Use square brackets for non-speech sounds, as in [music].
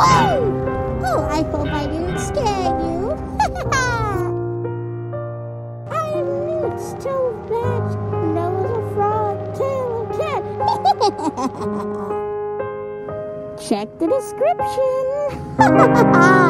Oh, oh, I hope I didn't scare you. I'm it's too bad. Nose a frog, tail a cat. [laughs] Check the description. [laughs]